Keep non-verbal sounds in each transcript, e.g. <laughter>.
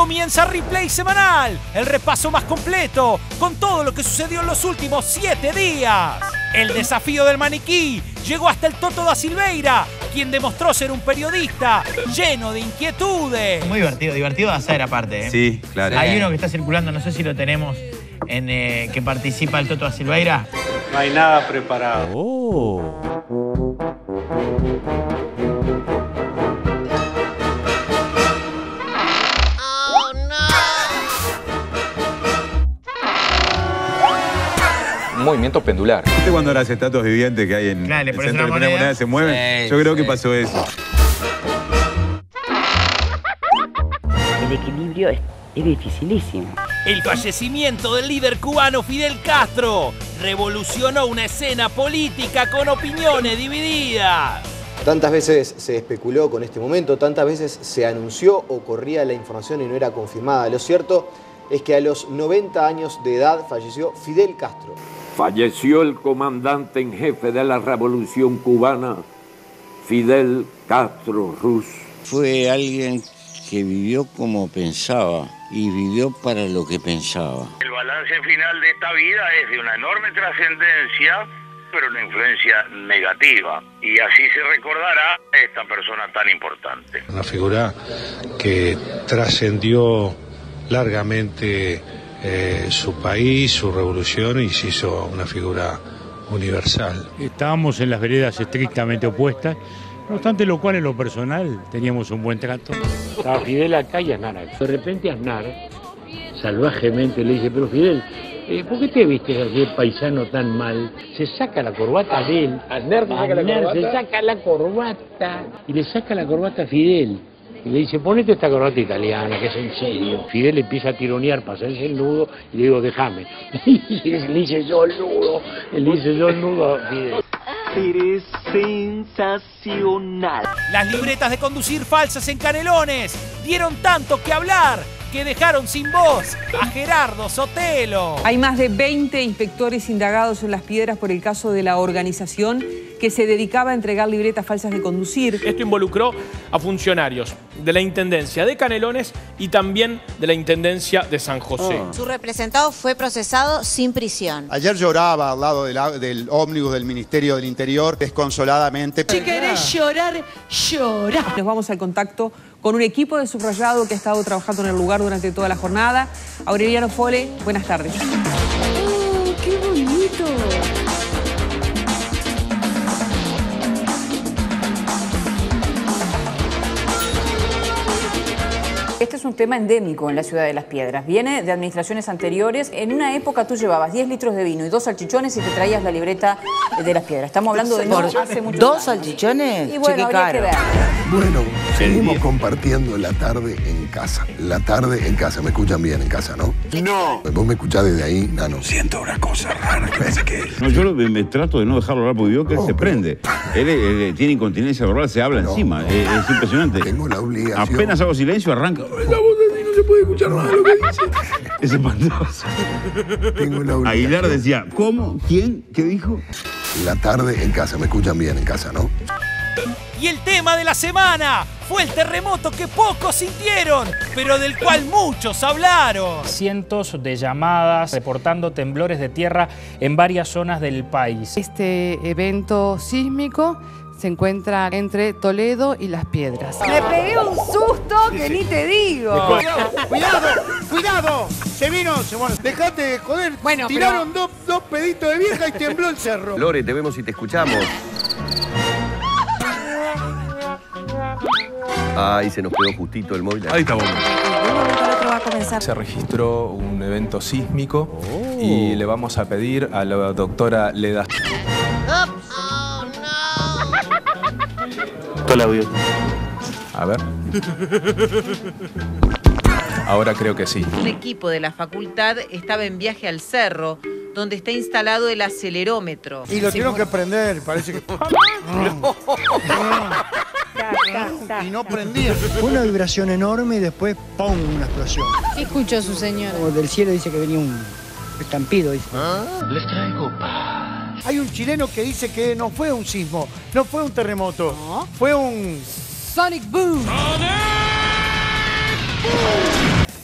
comienza Replay Semanal, el repaso más completo, con todo lo que sucedió en los últimos siete días. El desafío del maniquí llegó hasta el Toto da Silveira, quien demostró ser un periodista lleno de inquietudes. Muy divertido, divertido de hacer aparte. ¿eh? Sí, claro. Hay uno que está circulando, no sé si lo tenemos, en eh, que participa el Toto da Silveira. No hay nada preparado. Oh. Movimiento pendular. ¿Viste cuando las estatuas vivientes que hay en Claro, el centro de la moneda. moneda se mueven? Sí, Yo creo que pasó eso. El equilibrio es, es dificilísimo. El fallecimiento del líder cubano Fidel Castro revolucionó una escena política con opiniones divididas. Tantas veces se especuló con este momento, tantas veces se anunció o corría la información y no era confirmada. Lo cierto es que a los 90 años de edad falleció Fidel Castro. Falleció el comandante en jefe de la revolución cubana, Fidel Castro Ruz. Fue alguien que vivió como pensaba y vivió para lo que pensaba. El balance final de esta vida es de una enorme trascendencia, pero una influencia negativa. Y así se recordará a esta persona tan importante. Una figura que trascendió largamente eh, su país, su revolución y se hizo una figura universal. Estábamos en las veredas estrictamente opuestas, no obstante lo cual en lo personal teníamos un buen trato. Estaba Fidel acá y Aznar acá. De repente Aznar, salvajemente, le dice, pero Fidel, eh, ¿por qué te vistes así paisano tan mal? Se saca la corbata de él. ¿Aznar se saca la corbata? se saca la corbata. Y le saca la corbata a Fidel. Y le dice, ponete esta corbata italiana, que es en serio. Fidel empieza a tironear para hacerse el nudo y le digo, déjame. <laughs> Y le hice yo el nudo, le hice yo el nudo a Fidel. Eres sensacional. Las libretas de conducir falsas en Canelones dieron tanto que hablar que dejaron sin voz a Gerardo Sotelo. Hay más de 20 inspectores indagados en las piedras por el caso de la organización que se dedicaba a entregar libretas falsas de conducir. Esto involucró a funcionarios de la Intendencia de Canelones y también de la Intendencia de San José. Su representado fue procesado sin prisión. Ayer lloraba al lado del, del ómnibus del Ministerio del Interior, desconsoladamente. Si querés llorar, llora. Nos vamos al contacto con un equipo de subrayado que ha estado trabajando en el lugar durante toda la jornada. Aureliano Fole, buenas tardes. ¡Oh, qué bonito! Este es un tema endémico en la ciudad de Las Piedras. Viene de administraciones anteriores. En una época tú llevabas 10 litros de vino y dos salchichones y te traías la libreta de Las Piedras. Estamos hablando de no ¿Por hace mucho ¿Dos salchichones? Y bueno, Che, habría que ver. Bueno, seguimos compartiendo la tarde en casa. La tarde en casa. Me escuchan bien en casa, ¿no? No. Vos me escuchás desde ahí, Nano. Siento una cosa rara. Parece que... <laughs> No, yo lo- me trato de no dejarlo hablar porque veo que él se prende. Él, él tiene incontinencia verbal, se habla encima. Es, es impresionante. Tengo la obligación. Apenas hago silencio, arranca. La voz así no se puede escuchar nada de lo que dice. <laughs> Es espantoso. Tengo la obligación. Aguilar decía, ¿cómo? ¿Quién? ¿Qué dijo? La tarde en casa. Me escuchan bien en casa, ¿no? Y el tema de la semana fue el terremoto que pocos sintieron, pero del cual muchos hablaron. Cientos de llamadas reportando temblores de tierra en varias zonas del país. Este evento sísmico se encuentra entre Toledo y Las Piedras. Me pegué un susto que ni te digo. Cuidado, cuidado, cuidado. Se vino, se bueno, dejate de joder. Bueno, Tiraron dos, dos peditos de vieja y tembló el cerro. Lore, te vemos y te escuchamos. Ay, se nos quedó justito el móvil. Ahí está De un momento al otro va a comenzar. Se registró un evento sísmico y le vamos a pedir a la doctora Leda. Todo audio. A ver. Ahora creo que sí. Un equipo de la facultad estaba en viaje al cerro, donde está instalado el acelerómetro. Y lo tuvieron que prender, parece que. <laughs> y no prendía. Fue una vibración enorme y después ¡pum! una explosión. ¿Qué escuchó su señora? Como del cielo dice que venía un estampido. Dice. Les traigo paz. Un chileno que dice que no fue un sismo, no fue un terremoto, fue un Sonic Boom.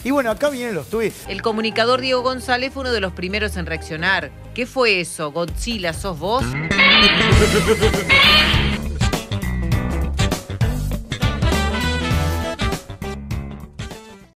Y bueno, acá vienen los tweets. El comunicador Diego González fue uno de los primeros en reaccionar. ¿Qué fue eso? ¿Godzilla sos vos? <laughs>